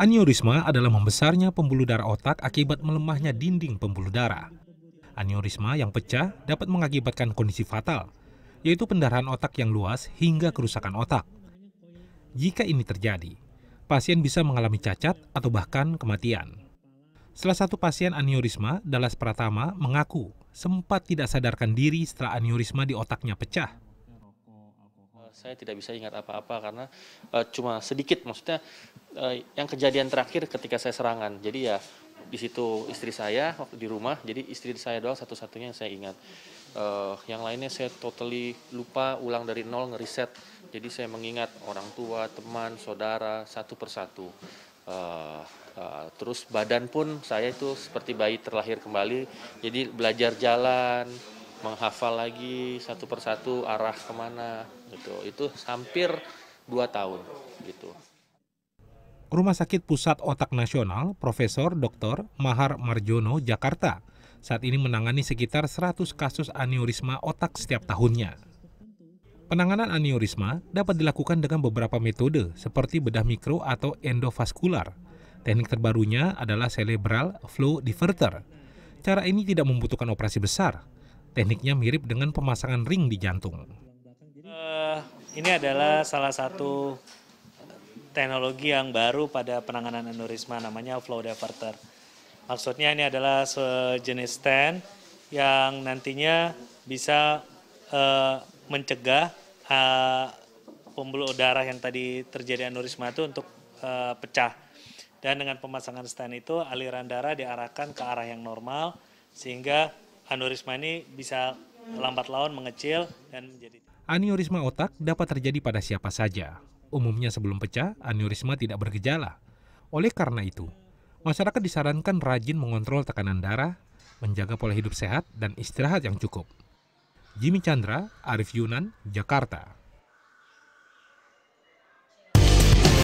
Aneurisma adalah membesarnya pembuluh darah otak akibat melemahnya dinding pembuluh darah. Aneurisma yang pecah dapat mengakibatkan kondisi fatal, yaitu pendarahan otak yang luas hingga kerusakan otak. Jika ini terjadi, pasien bisa mengalami cacat atau bahkan kematian. Salah satu pasien aneurisma, Dallas Pratama, mengaku sempat tidak sadarkan diri setelah aneurisma di otaknya pecah. Saya tidak bisa ingat apa-apa karena uh, cuma sedikit, maksudnya uh, yang kejadian terakhir ketika saya serangan. Jadi ya di situ istri saya di rumah, jadi istri saya doang satu-satunya yang saya ingat. Uh, yang lainnya saya totally lupa, ulang dari nol, ngeriset. Jadi saya mengingat orang tua, teman, saudara, satu persatu. Uh, uh, terus badan pun saya itu seperti bayi terlahir kembali, jadi belajar jalan, menghafal lagi satu persatu arah ke mana gitu. Itu hampir dua tahun gitu. Rumah Sakit Pusat Otak Nasional Profesor Dr. Mahar Marjono Jakarta saat ini menangani sekitar 100 kasus aneurisma otak setiap tahunnya. Penanganan aneurisma dapat dilakukan dengan beberapa metode seperti bedah mikro atau endovaskular. Teknik terbarunya adalah cerebral flow diverter. Cara ini tidak membutuhkan operasi besar. Tekniknya mirip dengan pemasangan ring di jantung. Uh, ini adalah salah satu teknologi yang baru pada penanganan aneurisma namanya flow diverter. Maksudnya ini adalah sejenis stand yang nantinya bisa uh, mencegah uh, pembuluh darah yang tadi terjadi aneurisma itu untuk uh, pecah. Dan dengan pemasangan stand itu aliran darah diarahkan ke arah yang normal sehingga aneurisma ini bisa lambat laun mengecil dan menjadi Aneurisma otak dapat terjadi pada siapa saja. Umumnya sebelum pecah, aneurisma tidak bergejala. Oleh karena itu, masyarakat disarankan rajin mengontrol tekanan darah, menjaga pola hidup sehat, dan istirahat yang cukup. Jimmy Chandra, Arif Yunan, Jakarta.